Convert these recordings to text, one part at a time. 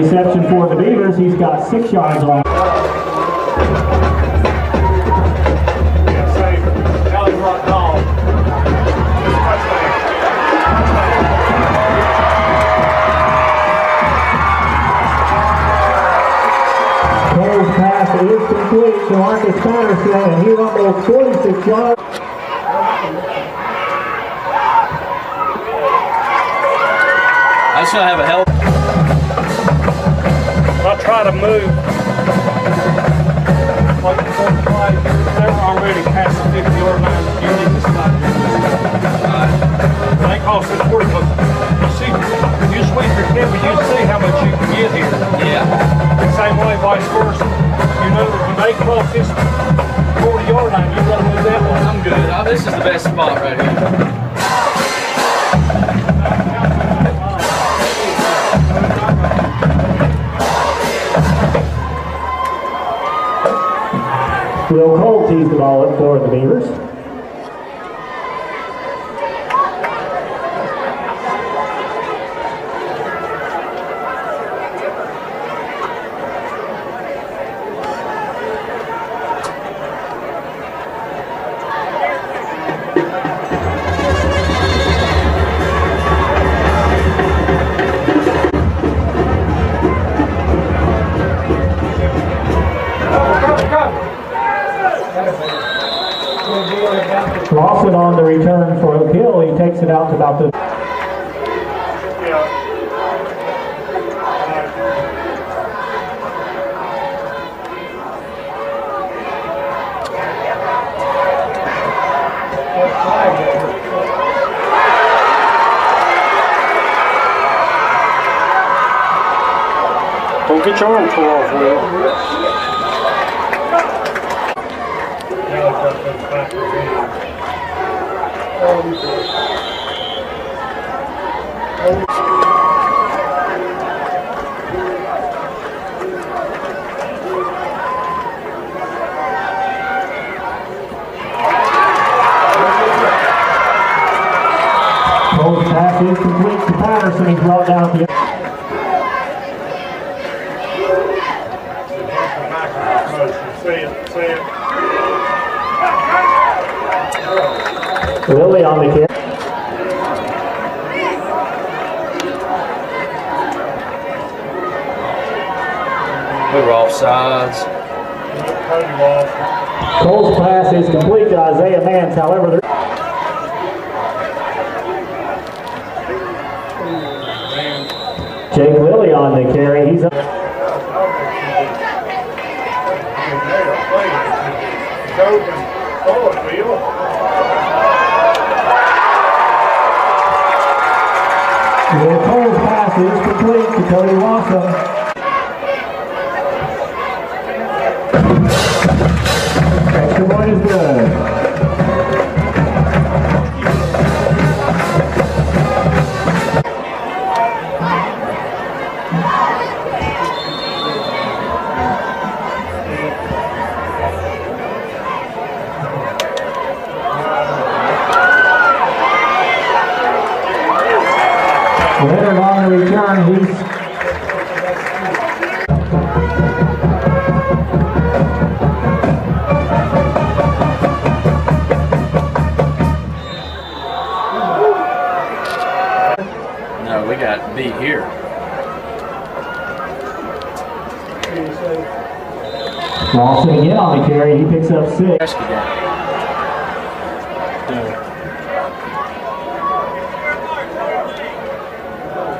reception for the Beavers. He's got six yards on. Pass is complete to Marcus Patterson, and he rumbles 46 yards. I still have a hell. I try to move. Like the they're already past the 50 yard line. You need to stop. They cost us 40 bucks. You see, you sweep your camera, you see how much you can get here. Yeah. Same way, vice versa. You know, when they cross this 40 yard line, you gotta move that one. I'm good. Oh, this is the best spot right here. Will Cole tees the ball up for the Beavers. Arm tore off, Will. Cole's pass is complete to Patterson. He's brought down at Say it, it. On the carry. We were off sides. Cole's pass is complete to Isaiah Mans, However, Jake Lilly on the carry. He's up. Cole's pass is complete to Cody Lawson. Up six.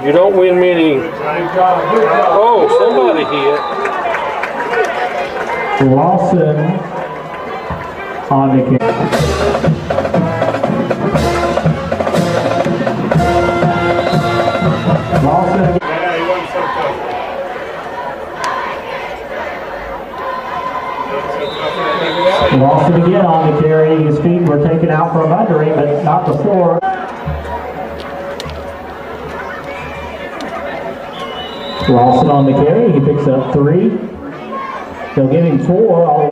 You don't win many. Oh, somebody hit. Lawson on the carry. Lawson he wasn't so again on the carry. His feet were taken out from under him, but not before. Lawson on the carry, he picks up three. They'll give him four. All-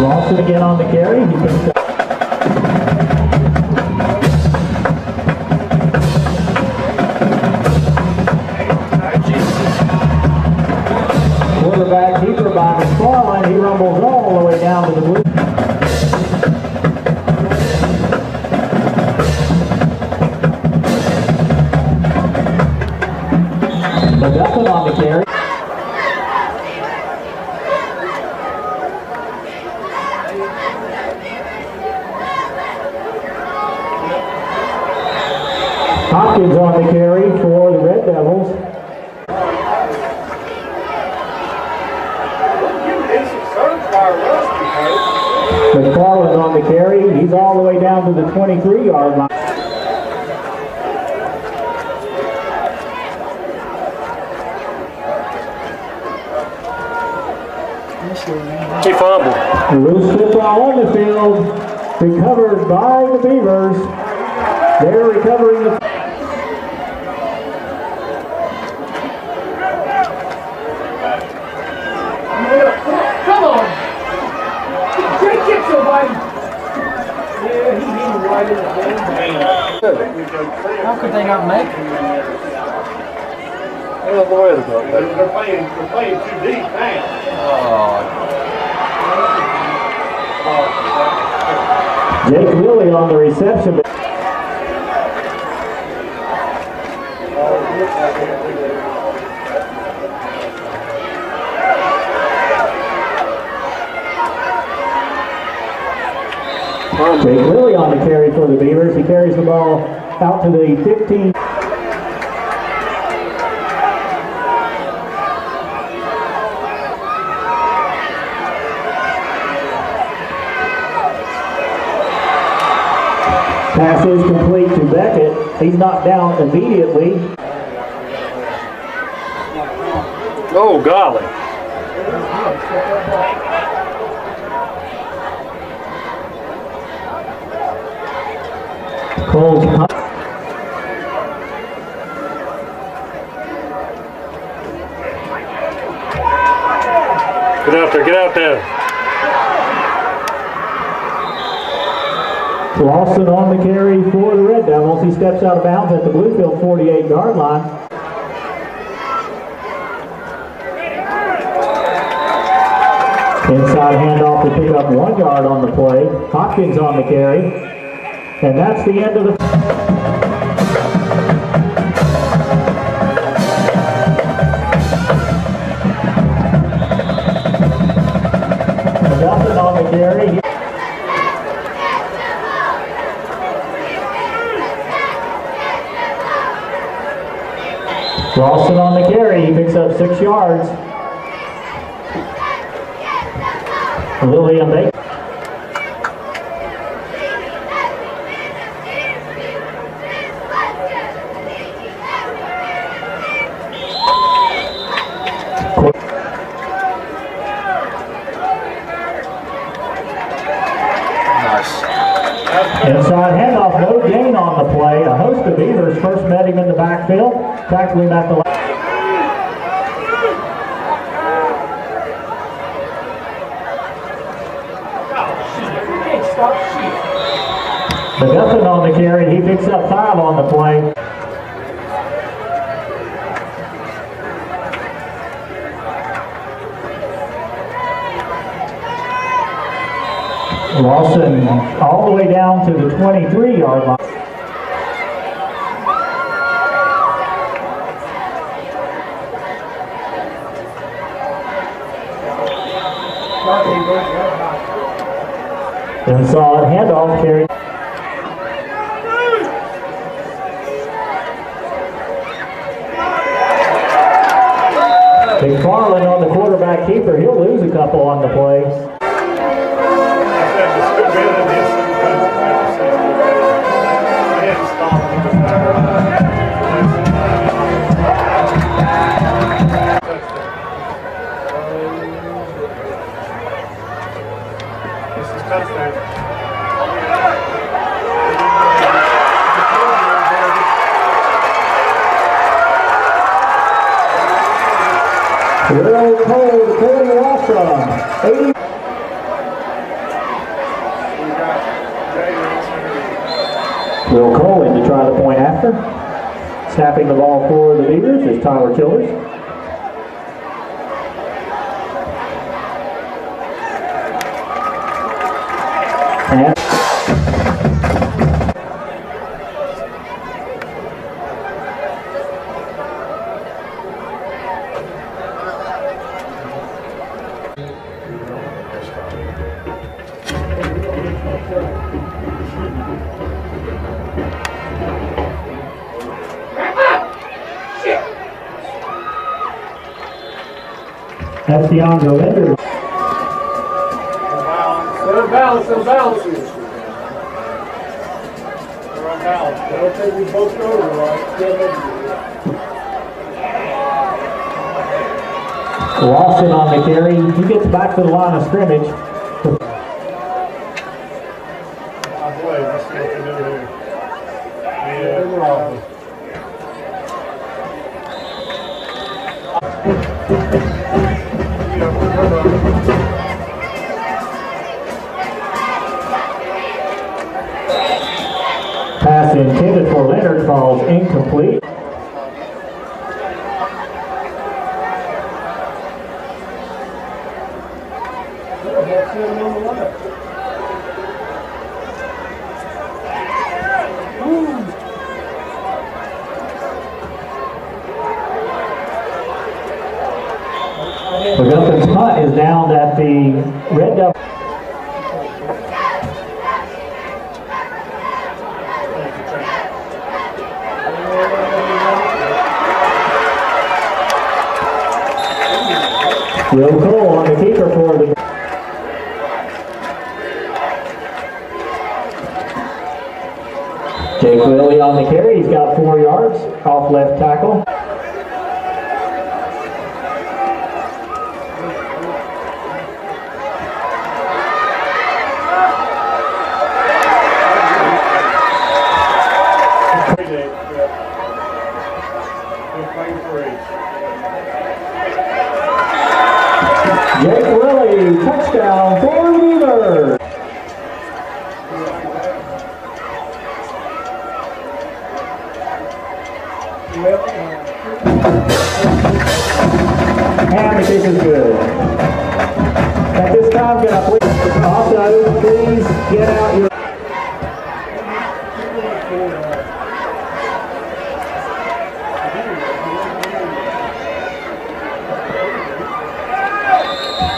Lawson again on the carry, Hopkins on the carry for the Red Devils. McFarland on the carry. He's all the way down to the 23 yard line. He fumbled. Loose football on the field, recovered by the Beavers. They're recovering the. Come on! Take it, somebody! Yeah, he hit him right in the head. How could they not make it? Well, the weather's not They're bad. they're playing, they're playing too deep now. Oh, Jake Willie on the reception. Oh, Jake Willie on the carry for the Beavers. He carries the ball out to the 15. Pass is complete to Beckett. He's knocked down immediately. Oh, golly. Get out there, get out there. Lawson on the carry for the Red Devils. He steps out of bounds at the Bluefield 48 yard line. Inside handoff to pick up one yard on the play. Hopkins on the carry. And that's the end of the. Nothing on the carry. Lawson on the carry, he picks up six yards. Lillian Baker. nice. Inside handoff, no gain on the play. A host of Beavers first met him in the backfield, tackling him at the left. You can't stop shit. McGuffin on the carry, he picks up five on the play. Lawson all the way down to the 23 yard line. Inside handoff carry. versus touchdown. Earl Cole to Cody Offshaw. 80. We got Will to try the point after. Snapping the ball for the Beavers is Tyler Killers. That's Linder. Set a balance, set balance. We're on balance. I don't think we on the carry. He gets back to the line of scrimmage. I believe, let's see what they do here. Yeah. Yeah, we're done. Pass intended for Leonard falls incomplete. McGuffin's punt is down at the Red Devil. Will Cole on the keeper for the Jake Willie on the carry. He's got four yards off left tackle. Predate, yeah. Big play three. Touchdown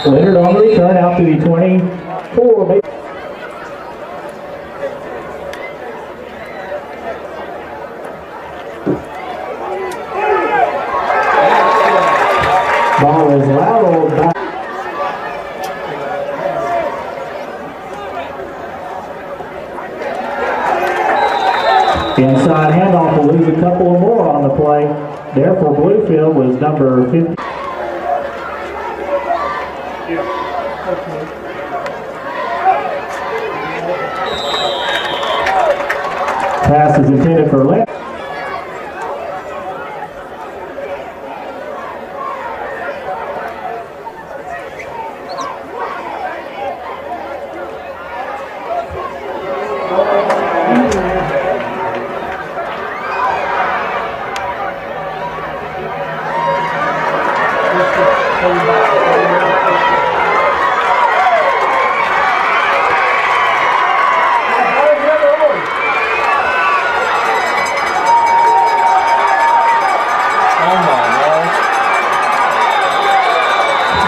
Leonard on the return out to the 24. Ball is lateral. Inside handoff will lose a couple or more on the play. There for Bluefield was number 50. Pass is intended for.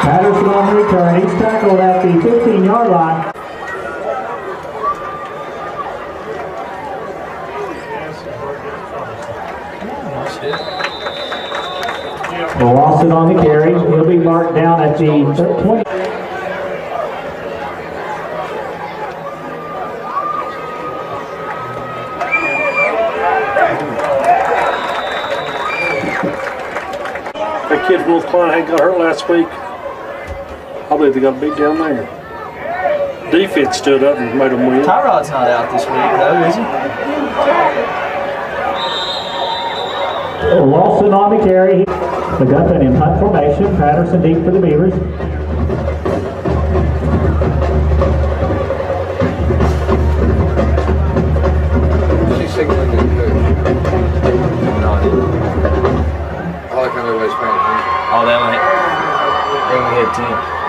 Patterson on the return. He's tackled at the 15 yard line. Lawson on the carry. He'll be marked down at the 20. That kid from North Carolina had got hurt last week. I believe they got beat down there. Defense stood up and made them win. Tyrod's not out this week, though, is he? Lawson on the carry. McGuffin in punt formation. Patterson deep for the Beavers. She's signaling the coach. No, I didn't. I like how everybody's paying attention. Oh, they only, they only had 10.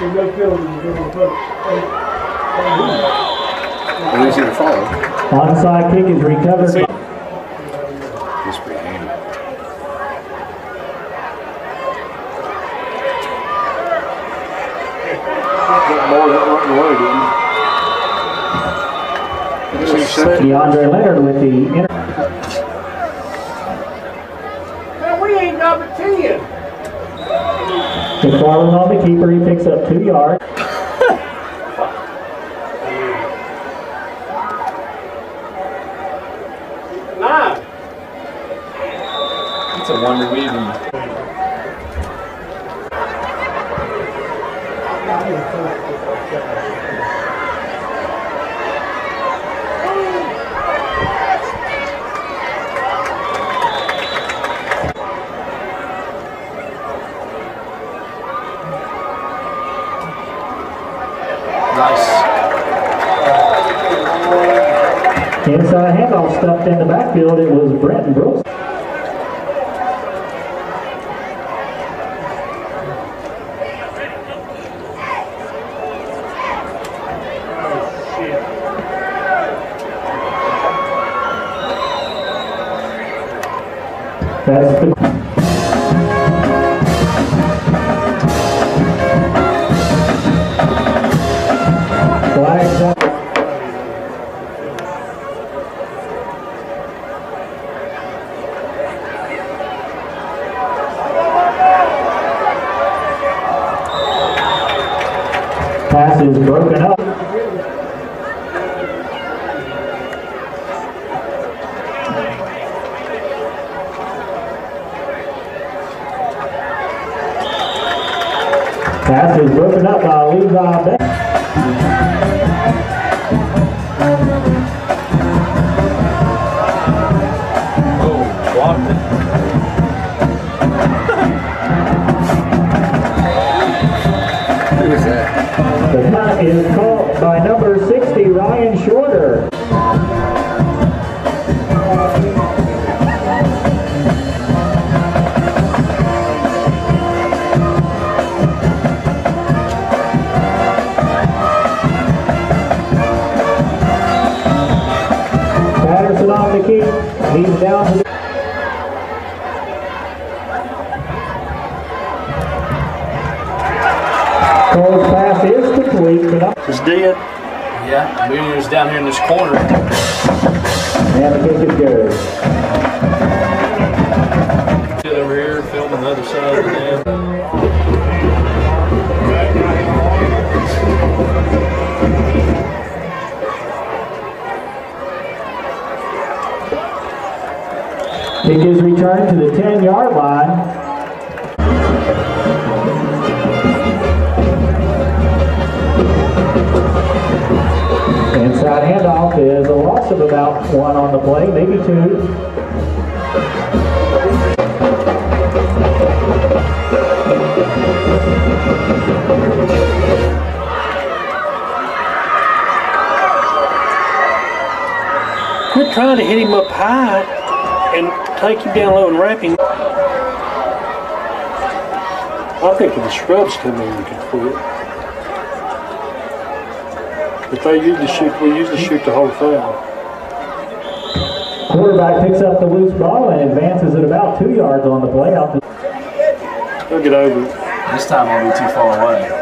The no field is going to put. At least either follow. Onside kick is recovered. This pretty handy. More than right away, didn't DeAndre Leonard with the inter- Man, we ain't number 10. McFarland on the keeper. He picks up two yards. Nine. It's a wonder we even. Nice. Inside handoff stuffed in the backfield. It was Brenton Brooks. Oh, shit. That's. Pass is broken up. Pass is broken up by Levi Beck. Oh, blocked it. Who is that? The is Cole's pass is complete, but up. It's dead. Yeah, Mooney was down here in this corner. And the kick is good. Get over here, filming the other side of the dam. Kick is returned to the 10-yard line. Handoff is a loss of about one on the play, maybe two. Quit trying to hit him up high and take him down low and wrap him. I think if the scrubs come in, we can quit. If they usually shoot, we usually shoot the whole thing. Quarterback picks up the loose ball and advances it about two yards on the play out to They'll get over it. This time I'll be too far away.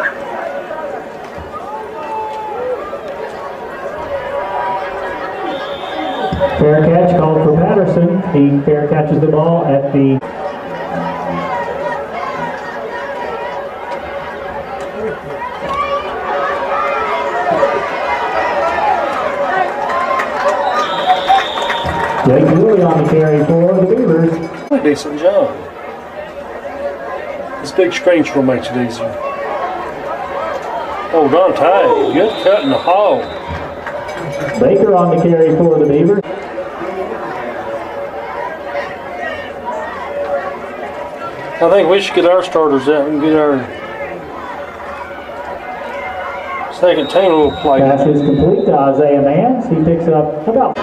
fair catch called for Patterson. He fair catches the ball at the Blake Dooley on the carry for the Beavers. A decent job. This big screen sure makes it easier. Hold on tight. good cut in the hole. Baker on the carry for the Beavers. I think we should get our starters out and get our second team a little play. Pass is complete to Isaiah Mans. He picks it up about.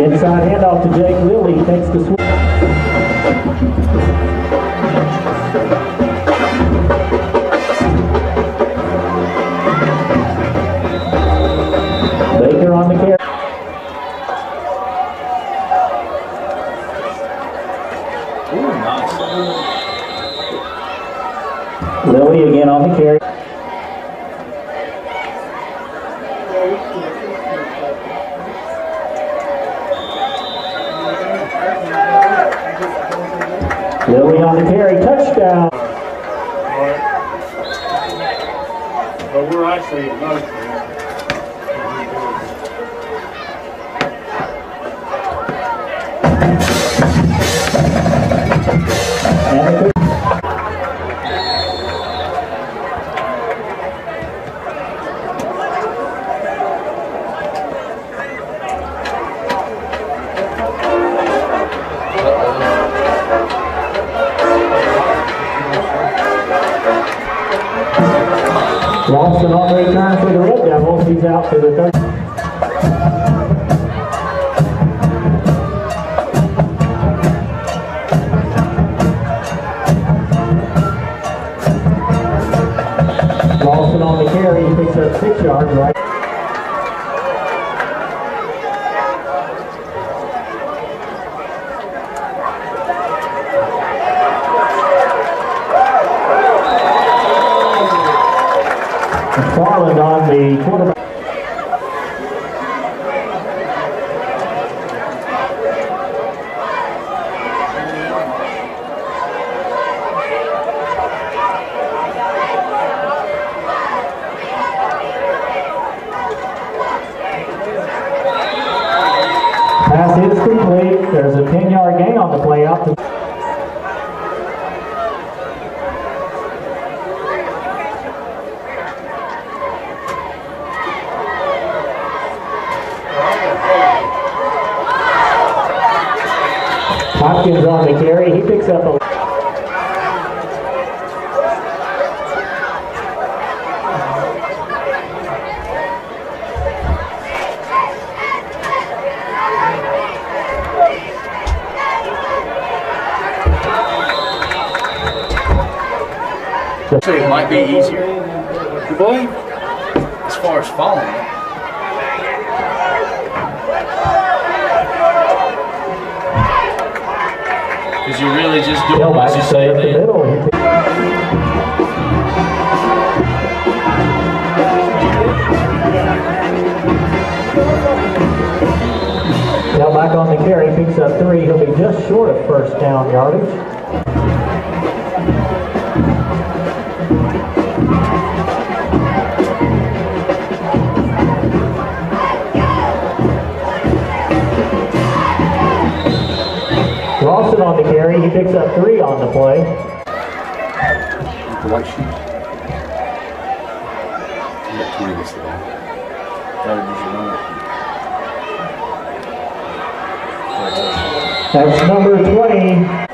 Inside uh, handoff to Jake Lilly. Takes the swing. And the 10-yard on the play out to Hopkins on the carry. He picks up a Actually, it might be easier You believe? as far as falling. Because you're really just doing tailback what you stay say up the then. middle. He picks- Tailback on the carry, picks up three. He'll be just short of first down yardage. Three on the play. The white sheet. You 20 this today. Gotta use your own. That's number 20.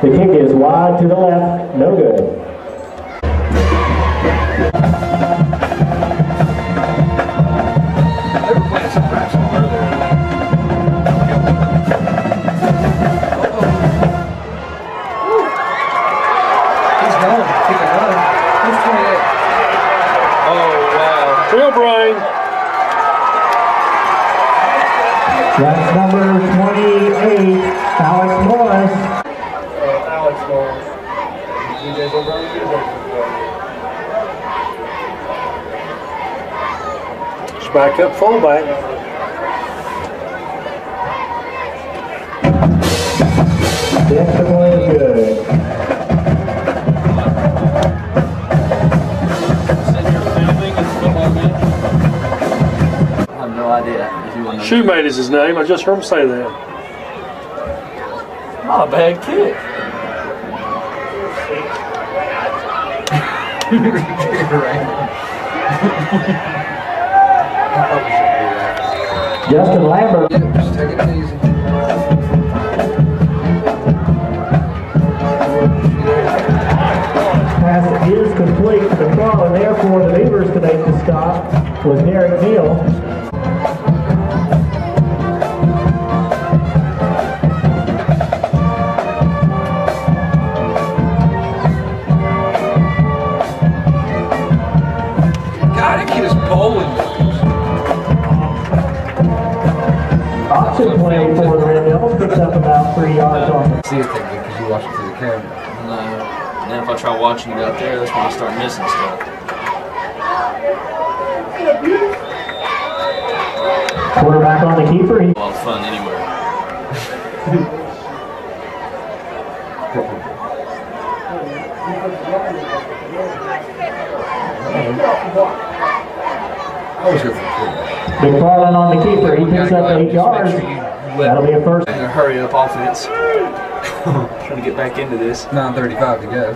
The kick is wide to the left, no good. back up fullback. Definitely good. I have no idea. Shoemate is his name. I just heard him say that. Not a bad kick. right. Justin Lambert the keeper. He picks up eight yards. That'll be a first. In a hurry up offense. Trying to get back into this. 9.35 to go.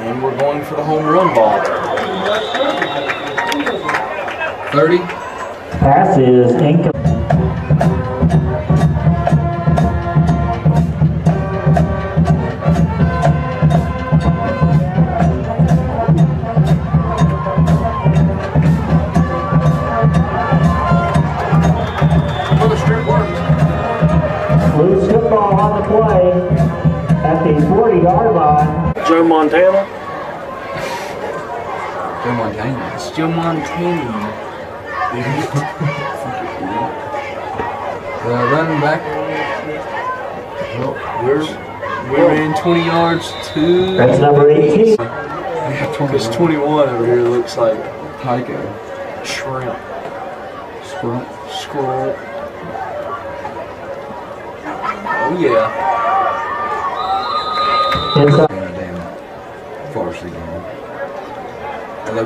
And we're going for the home run ball. 30. Pass is incomplete. Joe Montana. Joe Montana. It's Joe Montana. The uh, running back. Well, We're we ran 20 yards to. That's number 18. yeah, Because 21. 21 over here looks like Tycho. shrimp. Sprint. Squirrel. Oh yeah. Inside. In a damn varsity game. Hello.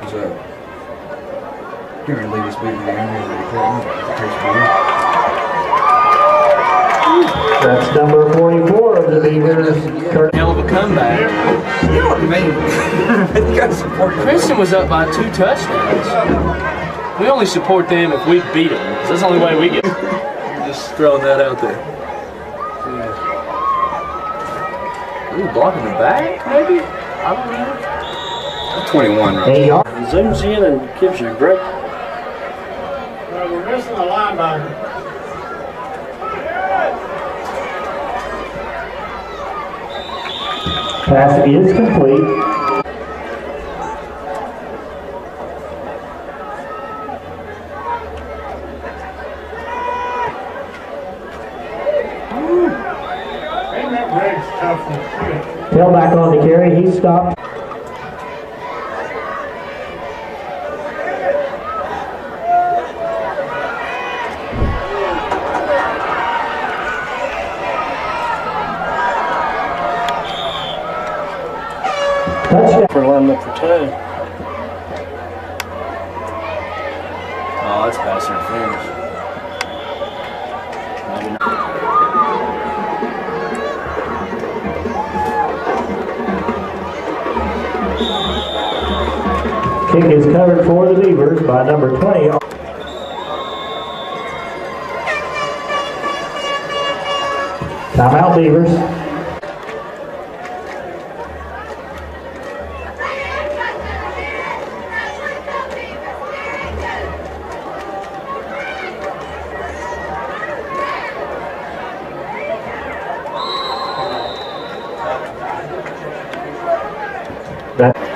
What's up? You're gonna leave this baby down the equipment. That's number 44 of the Beavers. Curtis Hell of a comeback. You know what I mean? you gotta support your Princeton was up by two touchdowns. We only support them if we beat them. 'cause That's the only way we get. Just throwing that out there. Ooh, blocking the back, maybe? I don't know. 21 right eight yards. Zooms in and gives you a great. Well, we're missing a linebacker. Pass is complete. Quit. Tailback on the carry. He stopped. Beavers. That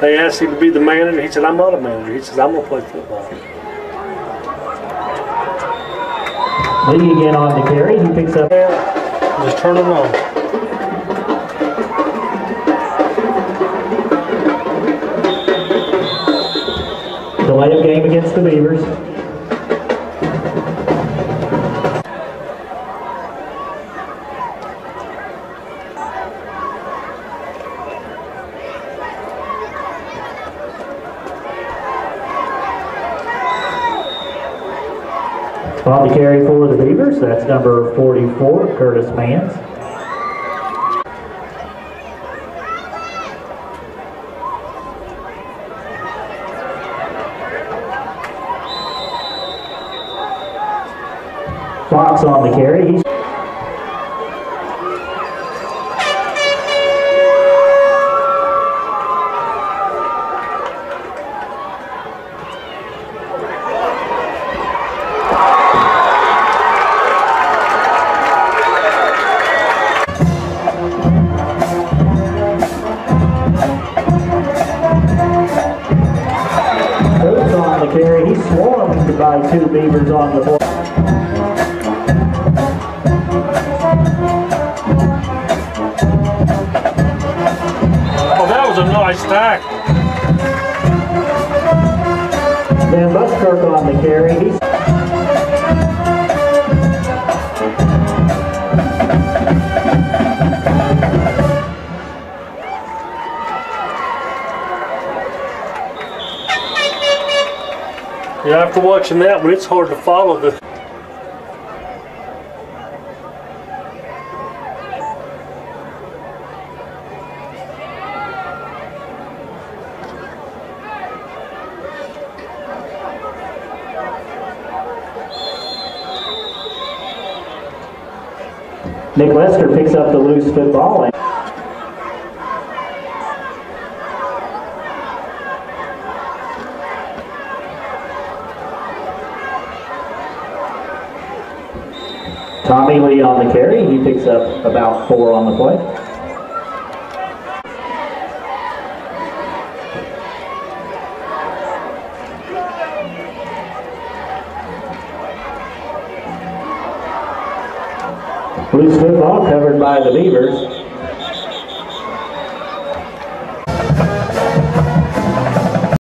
They asked him to be the manager. He said, I'm not a manager. He says, I'm going to play football. Lee again on to carry. He picks up. Yeah, just turn it on. The light game against the Beavers. On the carry for the Beavers, that's number 44, Curtis Mans. Fox on the carry. He's Yeah, after watching that one, it's hard to follow the. Nick Lester picks up the loose football. Tommy Lee on the carry. He picks up about four on the play. Loose football covered by the Beavers.